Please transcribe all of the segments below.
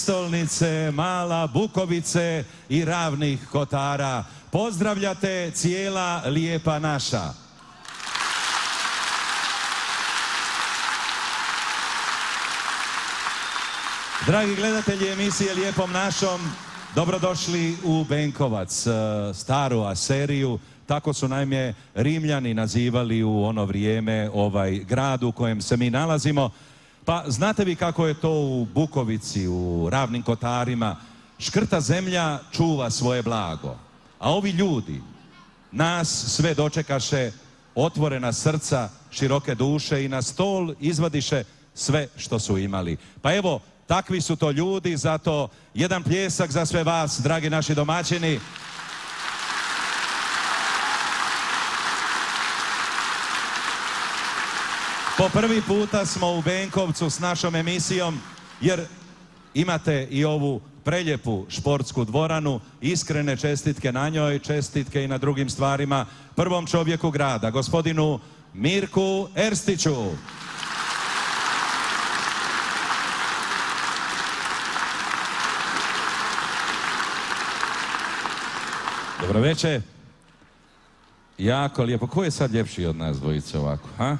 stolnice Mala Bukovice i Ravnih Kotara. Pozdravljate cijela lijepa naša. Dragi gledatelji emisije Lijepom našom, dobrodošli u Benkovac, e, staru seriju, Tako su najme Rimljani nazivali u ono vrijeme ovaj grad u kojem se mi nalazimo. Pa znate vi kako je to u Bukovici, u ravnim kotarima. Škrta zemlja čuva svoje blago. A ovi ljudi nas sve dočekaše otvorena srca, široke duše i na stol izvadiše sve što su imali. Pa evo, takvi su to ljudi, zato jedan pljesak za sve vas, dragi naši domaćini. Po prvi puta smo u Benkovcu s našom emisijom, jer imate i ovu preljepu športsku dvoranu, iskrene čestitke na njoj, čestitke i na drugim stvarima, prvom čovjeku grada, gospodinu Mirku Erstiću. Dobro večer. Jako lijepo. Ko je sad ljepši od nas dvojice ovako, ha?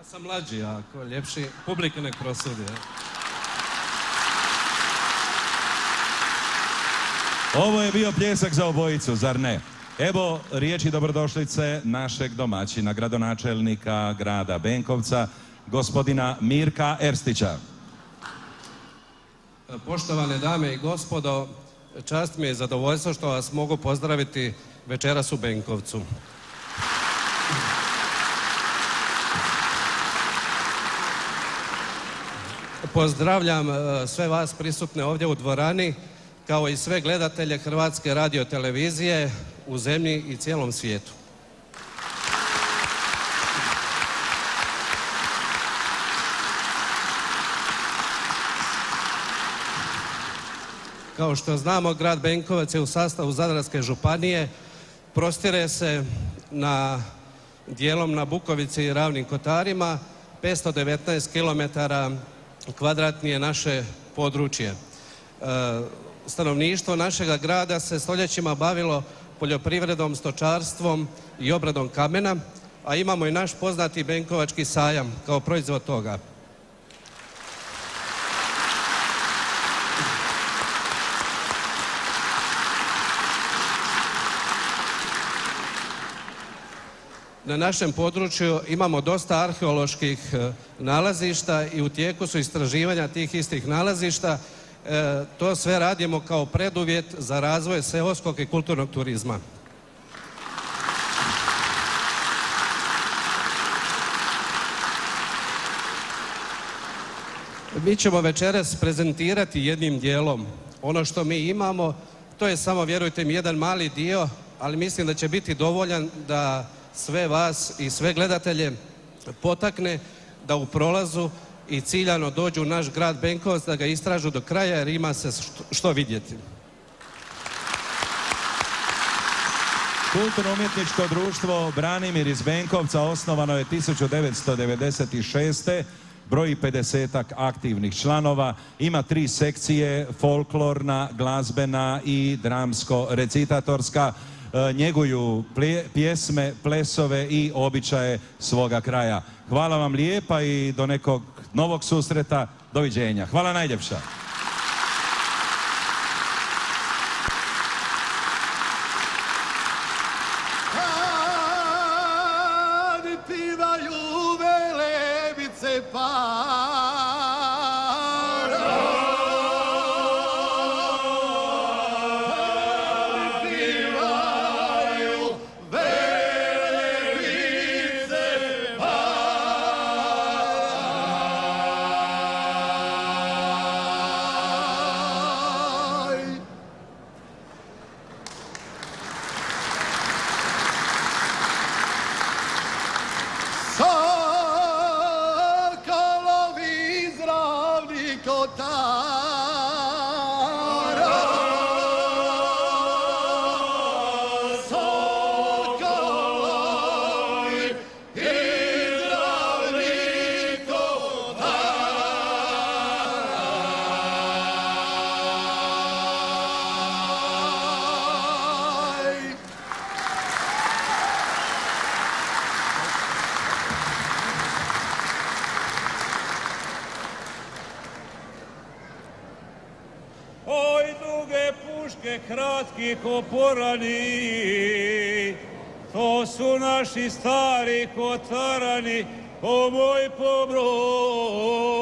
Ja sam mlađi jako, ljepši. Publika nek prosudi. ja. Ovo je bio pljesak za obojicu, zar ne? Evo riječi dobrodošlice našeg domaćina, gradonačelnika grada Benkovca, gospodina Mirka Erstića. Poštovane dame i gospodo, čast mi je zadovoljstvo što vas mogu pozdraviti večeras u Benkovcu. Pozdravljam e, sve vas prisutne ovdje u dvorani, kao i sve gledatelje Hrvatske radiotelevizije u zemlji i cijelom svijetu. Kao što znamo, grad Benkovac je u sastavu Zadarske županije, prostire se na dijelom na Bukovici i Ravnim Kotarima, 519 km kvadratni je naše područje. E, stanovništvo našega grada se stoljećima bavilo poljoprivredom, stočarstvom i obradom kamena, a imamo i naš poznati Benkovački sajam kao proizvod toga. Na našem području imamo dosta arheoloških e, nalazišta i u tijeku su istraživanja tih istih nalazišta. E, to sve radimo kao preduvjet za razvoj seoskog i kulturnog turizma. Mi ćemo večeras prezentirati jednim dijelom ono što mi imamo. To je samo, vjerujte mi, jedan mali dio, ali mislim da će biti dovoljan da sve vas i sve gledatelje potakne da u prolazu i ciljano dođu u naš grad Benkovac da ga istražu do kraja jer ima se što, vidjeti. Kulturno-umjetničko društvo Branimir iz Benkovca osnovano je 1996. broji 50 aktivnih članova, ima tri sekcije, folklorna, glazbena i dramsko-recitatorska. E, njeguju pjesme, plesove i običaje svoga kraja. Hvala vam lijepa i do nekog novog susreta. Doviđenja. Hvala najljepša. Kratki koporani, to su naši stari kotarani, o moj pobroj.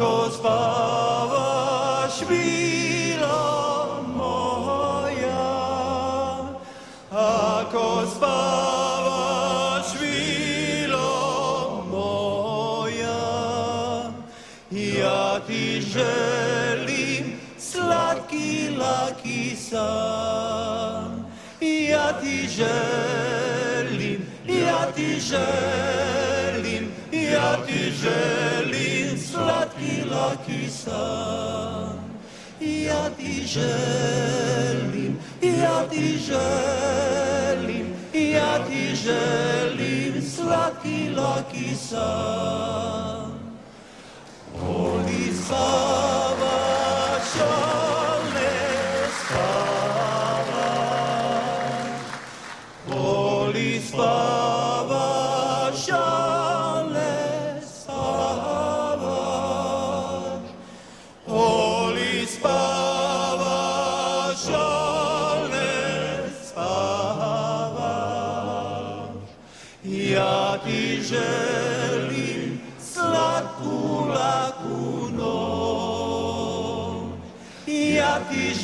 matko zbawaś moja, ako zbawaś mila moja, ja ti želim slatki laki san, ja ti želim, ja ti želim, ja ti želim. Laki san. Ja ti želim, ja ti želim, ja ti želim slatki laki san.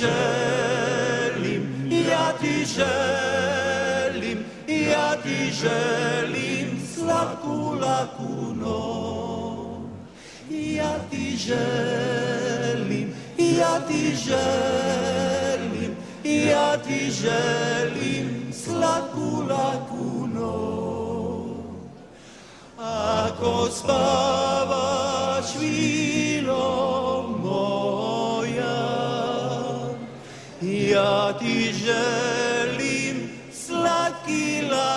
Želim, ja ti želim, ja ti želim slatku laku noć. Ja ti želim, ja ti želim, ja ti želim slatku laku noć. Ako spavaš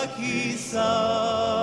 aqui está.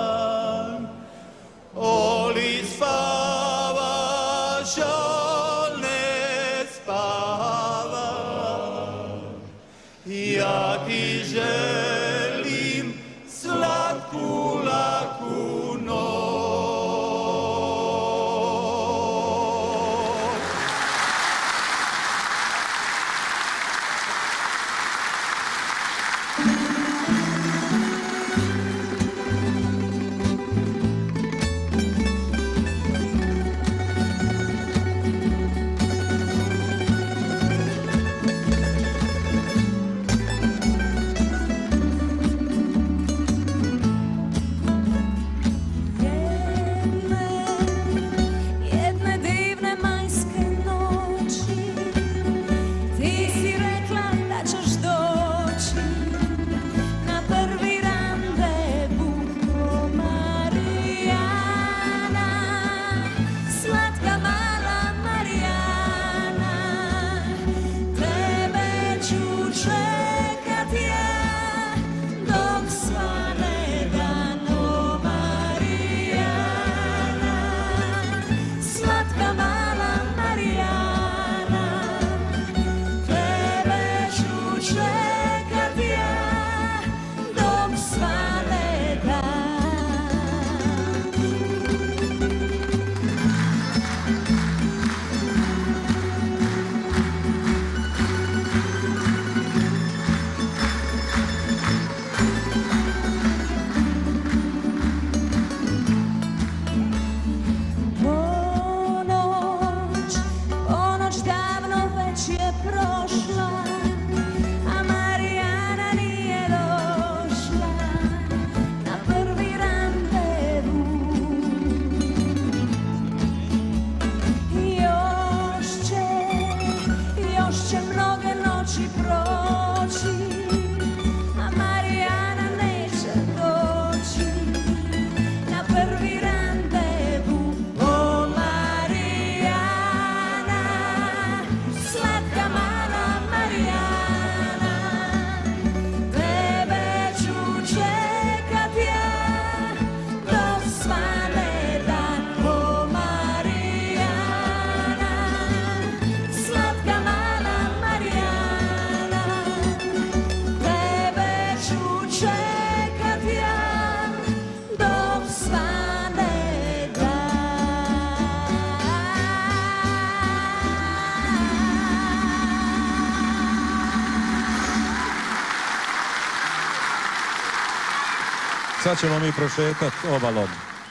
Sad ćemo mi prošetat obalom.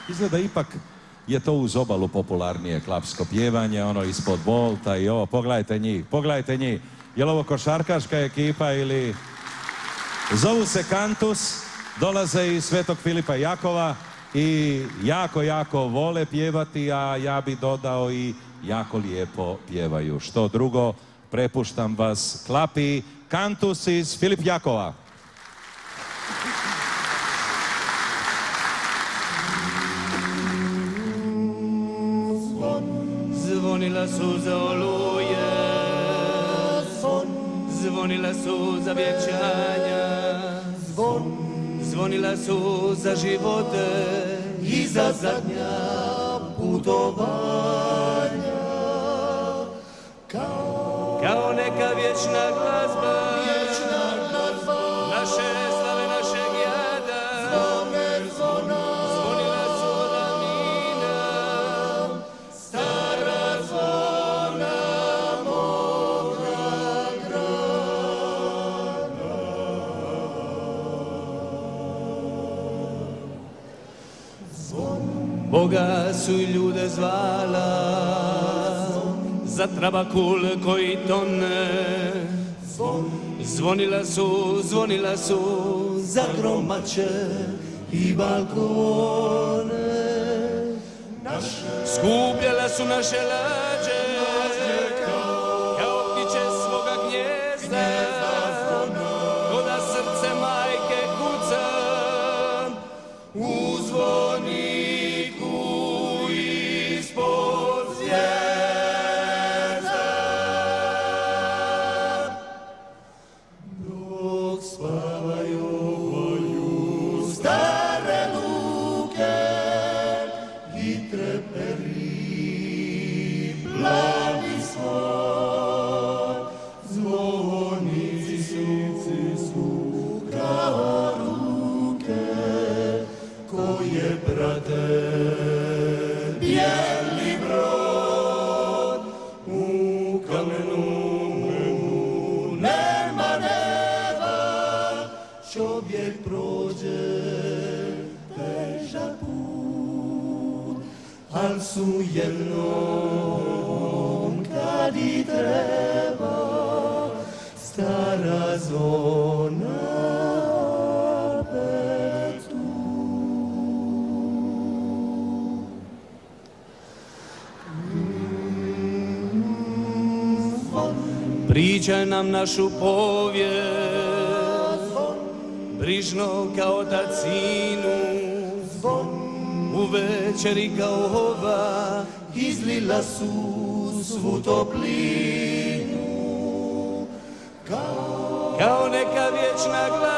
Izgleda ipak je to uz obalu popularnije klapsko pjevanje, ono ispod bolta i ovo. Pogledajte njih, pogledajte njih. Je li ovo košarkaška ekipa ili... Zovu se Kantus, dolaze iz Svetog Filipa Jakova i jako, jako vole pjevati, a ja bi dodao i jako lijepo pjevaju. Što drugo, prepuštam vas klapi Kantus iz Filip Jakova. Zvonila su za vjenčanja, zvonila su za živote. I za zadnja putovanja. Kao neka vječna glazba, Boga su ljude zvala? Za trabakul koji tone. Zvonila su, zvonila su za gromače i balkone. Skupljala su naše lađe Pričaj nam našu povijest, brižno kao tacinu, u večeri kao ova, izlila su svu toplinu. Neka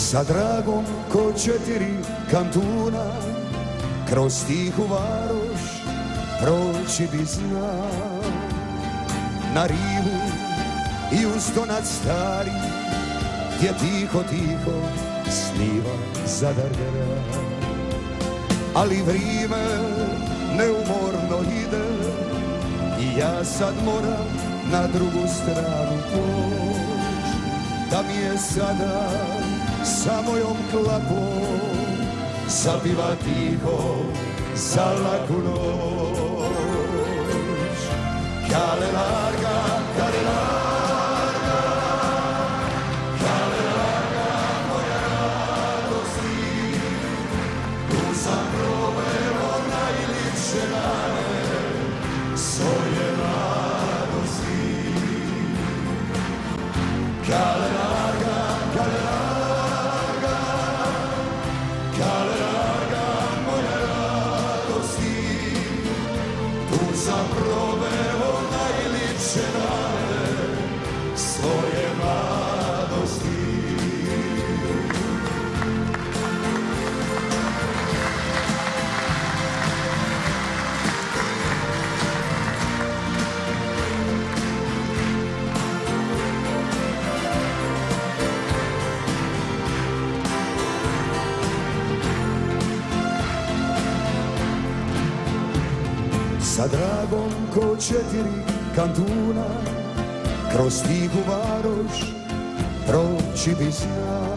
Sa dragom ko četiri kantuna Kroz tihu varoš proći bi znao. Na rivu i ustonac stari Gdje tiho, tiho sniva Zadar grad Ali vrijeme neumorno ide I ja sad moram na drugu stranu poć Da mi je sada sa mojom klapom. Zapiva tiho za laku noć Kale larga, kale larga Dragom ko četiri kantuna Kroz tihu varoš proći bi znao.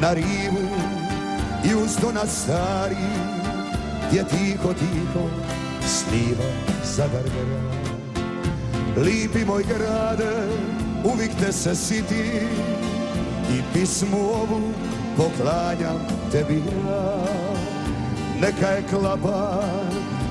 Na rivu i uzdona stari Gdje tiho, tiho sliva Zadar grad Lipi moj grade, uvijek te se siti I pismu ovu poklanjam tebi ja. Neka je klapa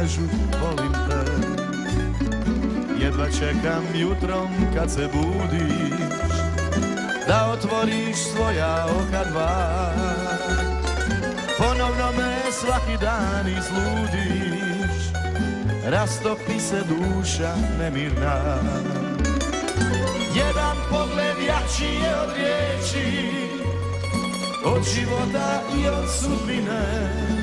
kažu volim te. Jedva čekam jutrom kad se budiš Da otvoriš svoja oka dva. Ponovno me svaki dan izludiš Rastopi se duša nemirna. Jedan pogled jači je od riječi Od života i od sudbine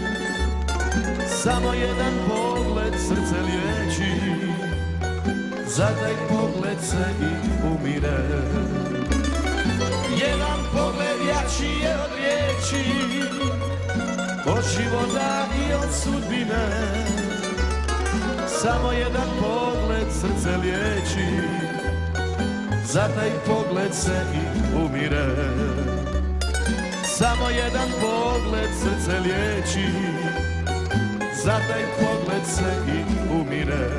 Samo jedan pogled srce liječi Za taj pogled se i umire. Jedan pogled jači je od riječi Od života i od sudbine. Samo jedan pogled srce liječi za taj pogled se i umire. Samo jedan pogled srce liječi Za taj pogled se i umire.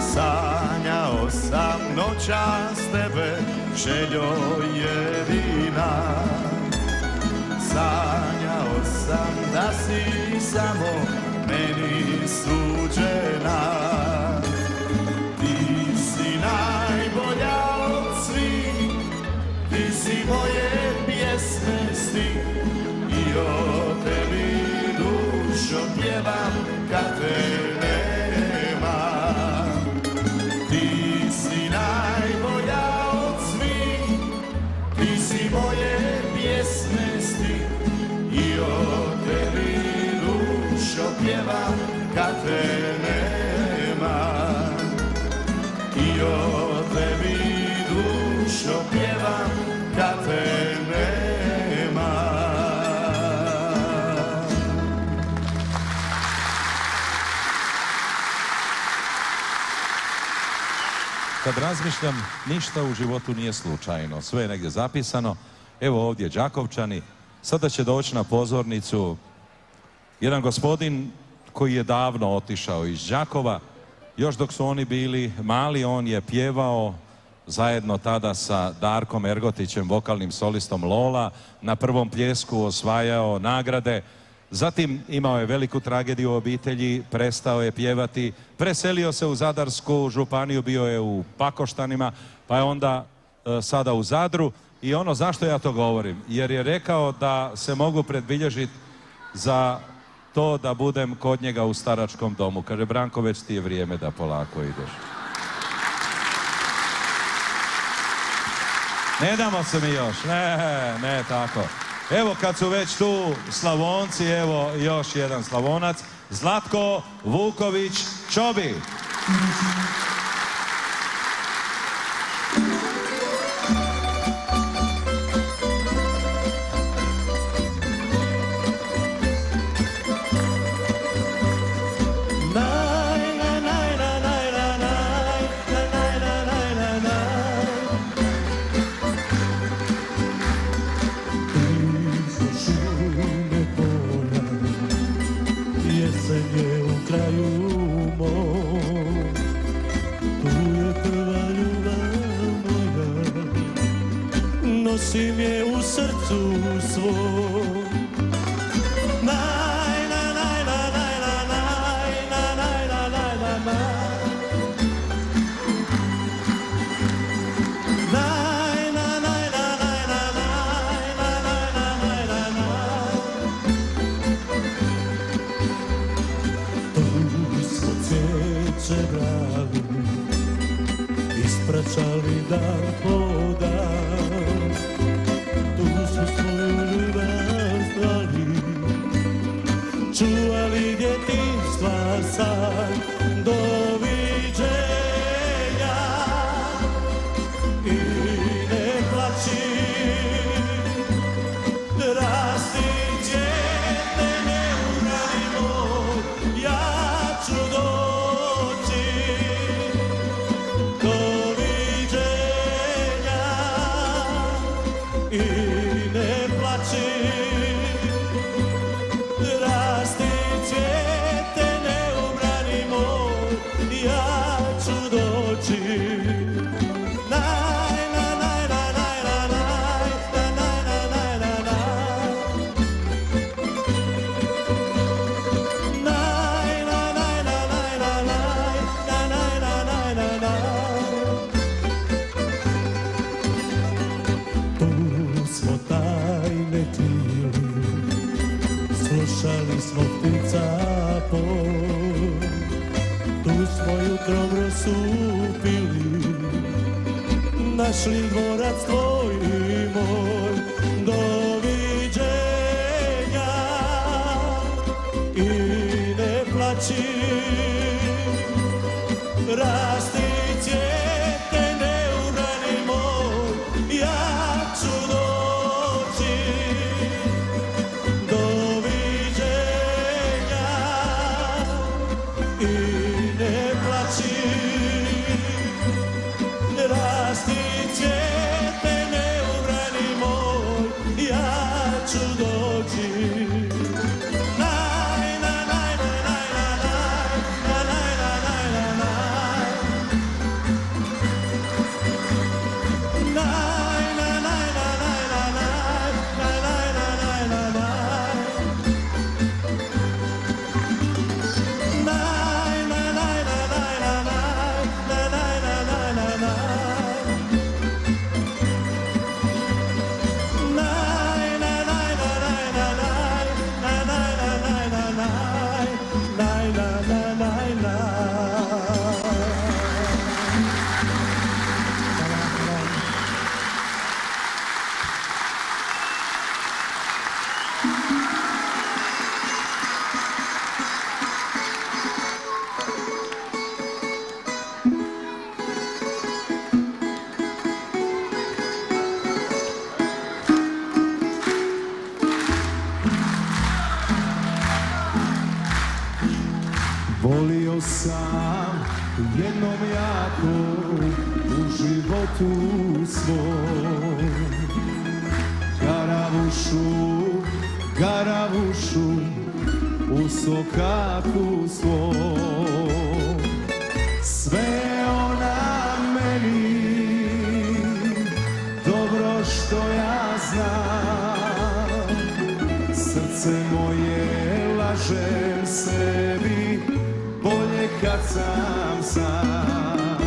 Sanjao sam noćas tebe, željo jedina Sanjao sam da si samo meni suđena pjevam kad te nema I o tebi dušo pjevam kad te nema Kad razmišljam, ništa u životu nije slučajno. Sve je negdje zapisano. Evo ovdje Đakovčani. Sada će doći na pozornicu jedan gospodin koji je davno otišao iz Đakova. Još dok su oni bili mali, on je pjevao zajedno tada sa Darkom Ergotićem, vokalnim solistom Lola. Na prvom pljesku osvajao nagrade. Zatim imao je veliku tragediju u obitelji, prestao je pjevati, preselio se u Zadarsku županiju, bio je u Pakoštanima, pa je onda e, sada u Zadru. I ono zašto ja to govorim? Jer je rekao da se mogu predbilježiti za to da budem kod njega u staračkom domu. Kaže, Branko, već ti je vrijeme da polako ideš. Ne damo se mi još, ne, ne tako. Evo kad su već tu Slavonci, evo još jedan Slavonac, Zlatko Vuković Čobi. Sam jednom jako u životu svom. Garavušu, garavušu u sokaku svom. Sve ona meni dobro što ja znam. Srce moje kad sam sam.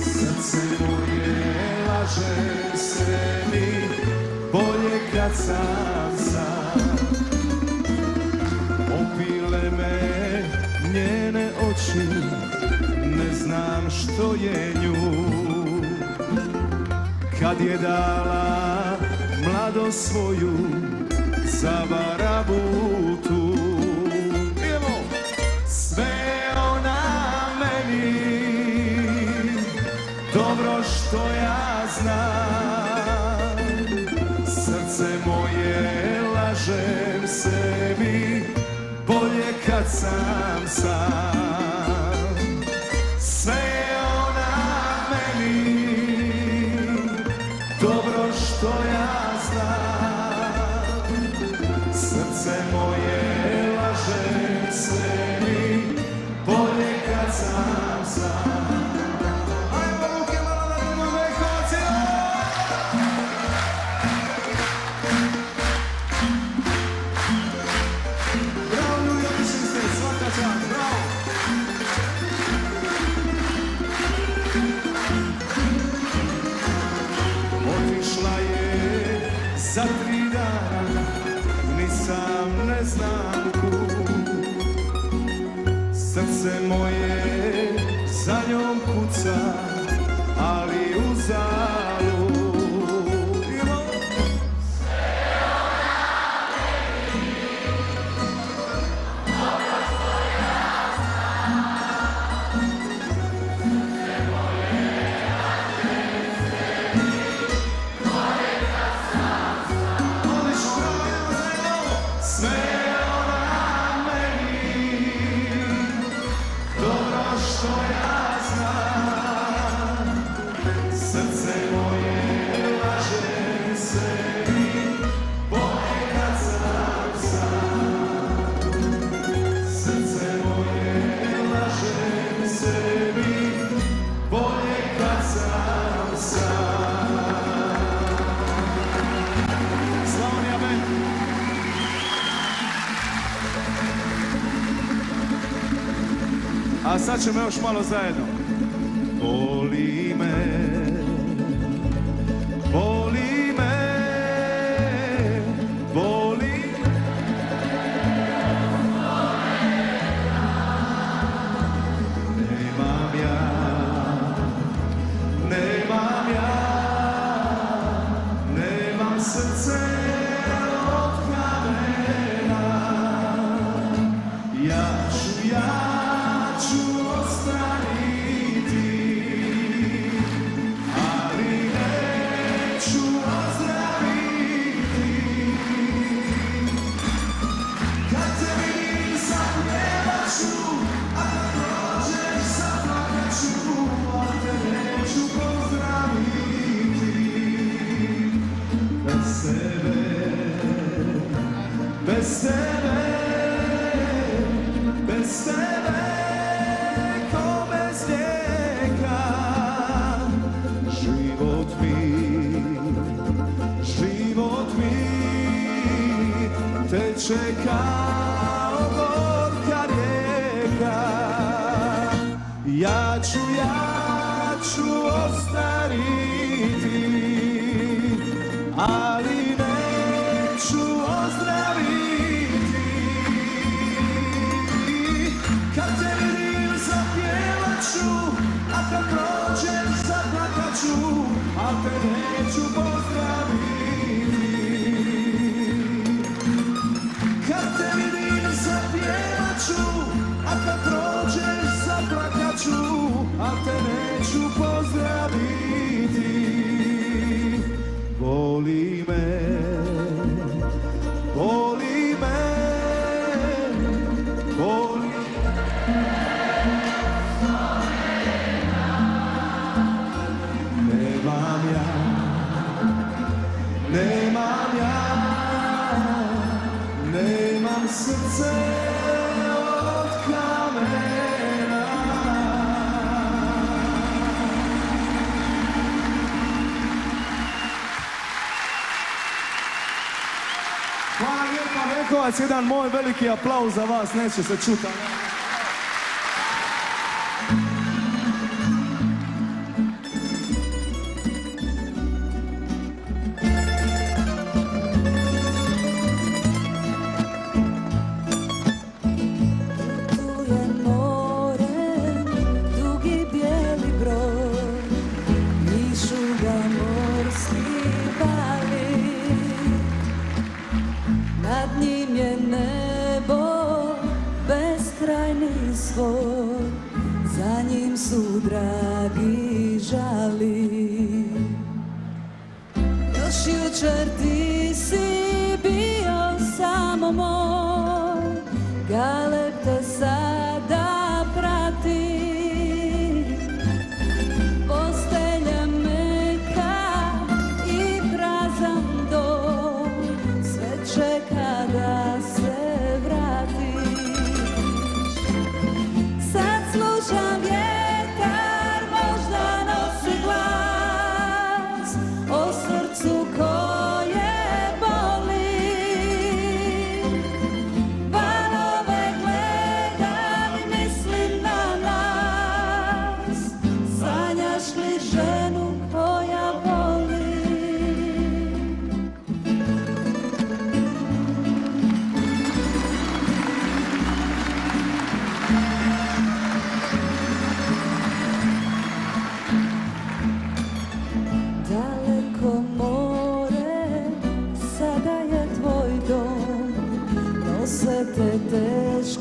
Srce moje laže bolje sam sam. Opile me njene oči ne znam što je nju Kad je dala mlado svoju za barabutu! Sve ona meni dobro što ja znam Srce moje lažem sebi bolje kad sam sam sad ćemo još malo zajedno. Boli me, boli me, boli me. Nemam ja, nemam ja, nemam srce Čakovac, jedan moj veliki aplauz za vas, neće se čuti. tantas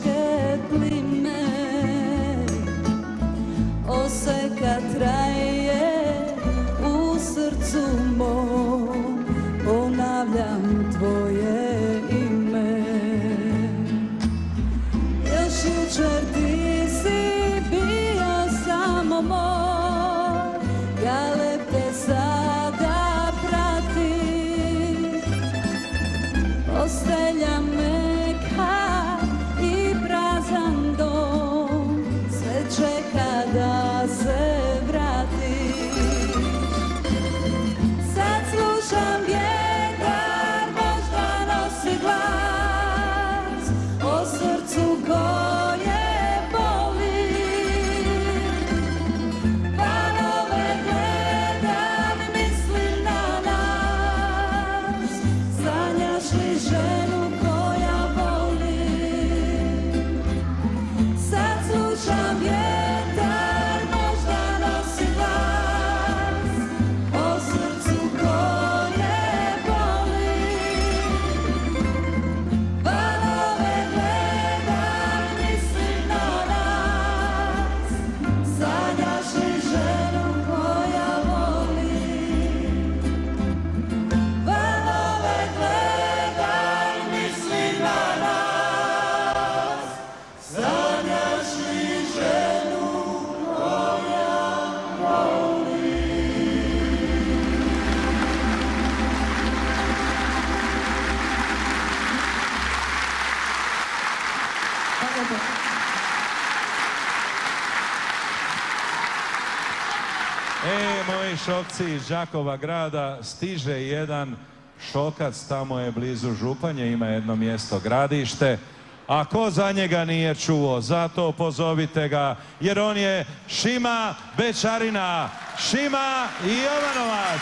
E, moji šokci iz Đakova grada, stiže jedan šokac, tamo je blizu Županje, ima jedno mjesto gradište. A ko za njega nije čuo, zato pozovite ga, jer on je Šima Bečarina, Šima Jovanovac.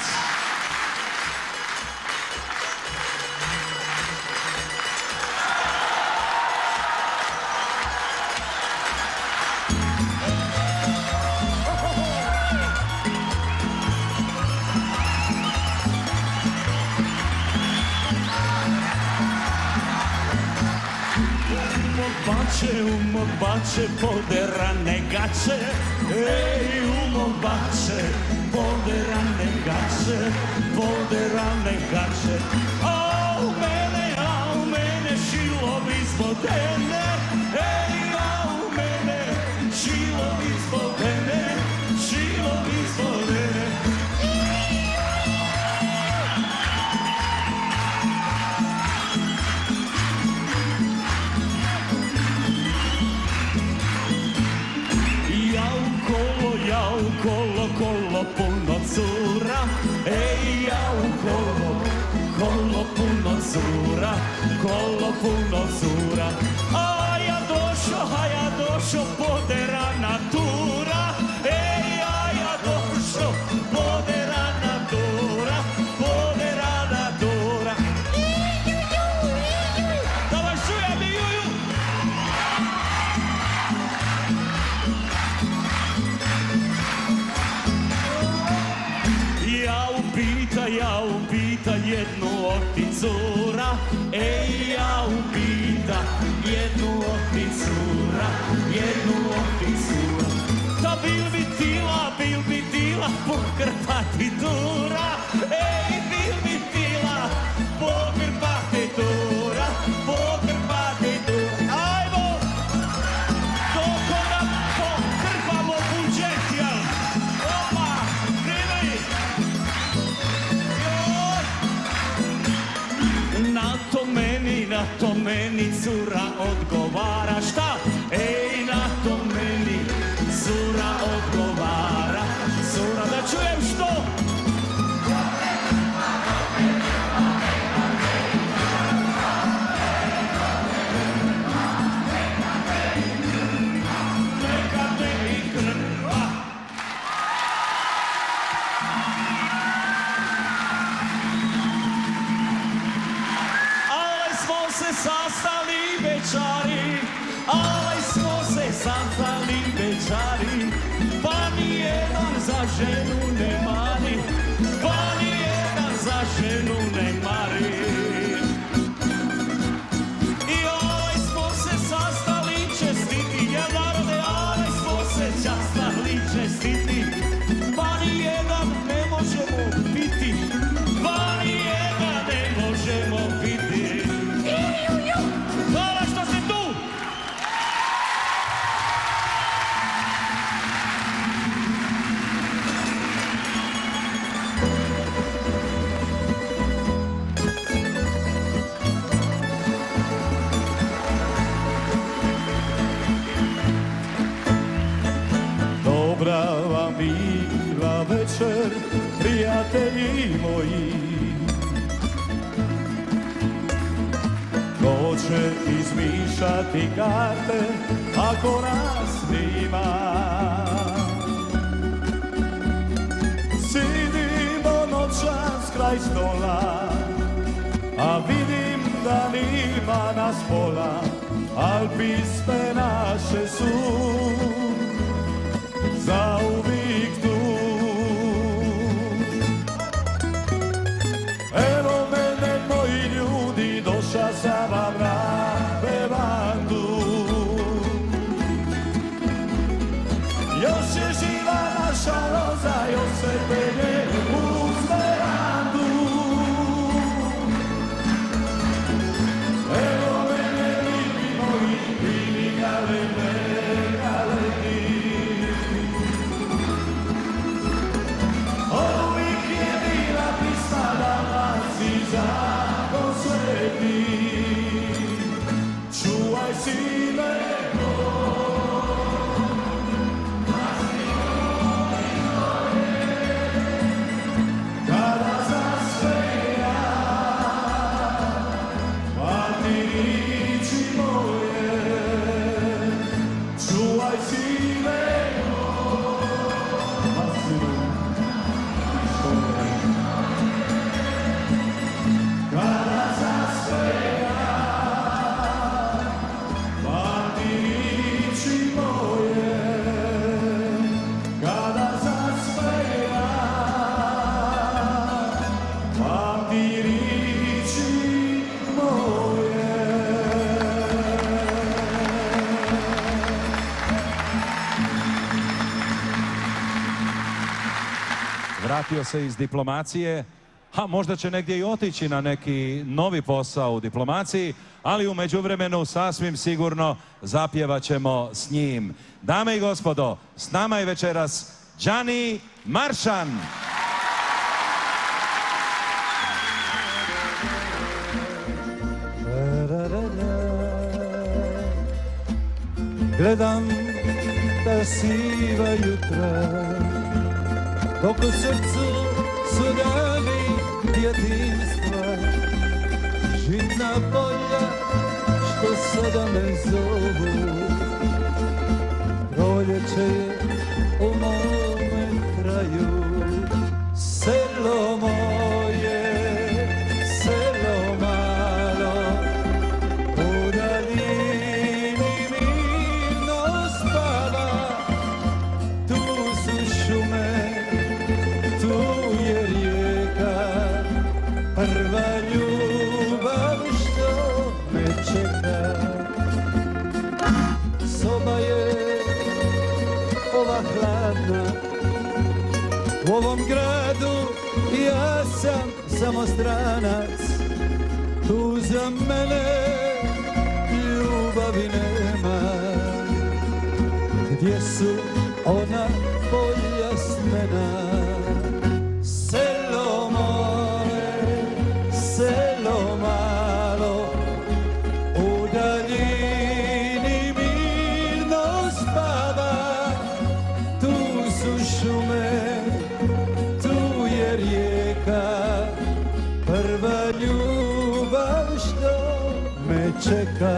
gače, umo bače, poderane gače, ej, umo bače, poderane gače, poderane gače, a u mene, a u mene. Puno cura. A ja došo, a ja došo, poderana tura. Ej, a ja došo, poderana tura Poderana tura. Da vas čujem i juju. Ja upita, ja upita jednu oticura Ej, ja Jednu oticura Da bil bi tila, bil bi tila pokrpati dura Ej, bil bi tila pokrpati dura Pokrpati dura Ajmo! Doko nam pokrpamo budžet, jel? Opa, kreni! Joj! Na to meni, na to meni cura odgovara Dobra vam bila večer, prijatelji moji. Ko će izmišati karte, ako nas nima? Sidimo noćas kraj stola, a vidim da nima nas pola, al pisme naše su aos Vratio se iz diplomacije, a možda će negdje i otići na neki novi posao u diplomaciji, ali u međuvremenu sasvim sigurno zapjevat ćemo s njim. Dame i gospodo, s nama je večeras Đani Maršan. Gledam ta siva jutra dok u srcu surami djetinstva Žitna polja što sada ne zovu Proljeće je stranac. Tu za mene ljubavi nema. Gdje su ona bolja czeka